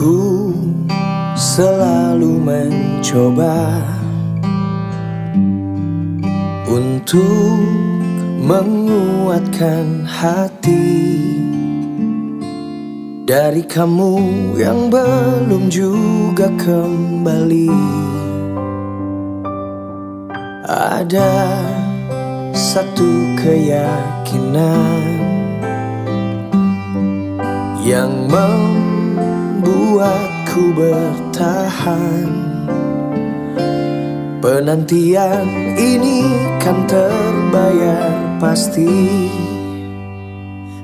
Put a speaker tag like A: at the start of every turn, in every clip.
A: Aku selalu mencoba Untuk menguatkan hati Dari kamu yang belum juga kembali. Ada satu keyakinan Yang membuatku bertahan. Penantian ini kan terbayar pasti.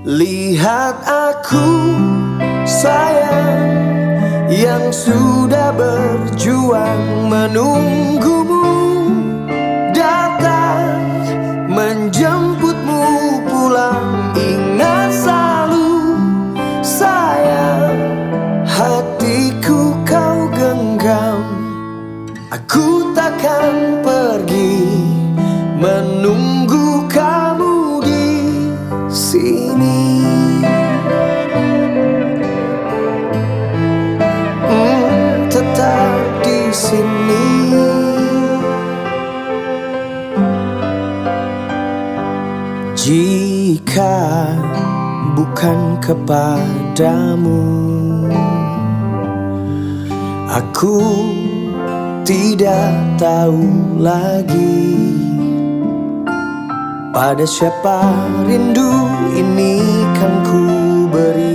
A: Lihat aku sayang Yang sudah berjuang menunggumu Takkan pergi menunggu kamu di sini. Hmm, tetap di sini. Jika bukan kepadamu, aku tidak tahu lagi pada siapa rindu ini kan ku beri.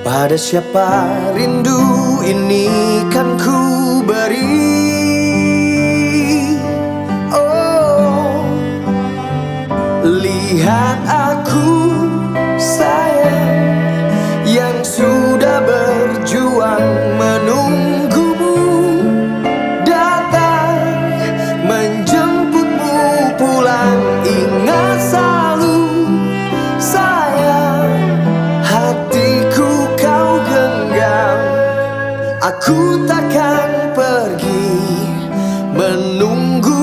A: Pada siapa rindu ini kan ku beri. Oh lihat aku Ku takkan pergi menunggu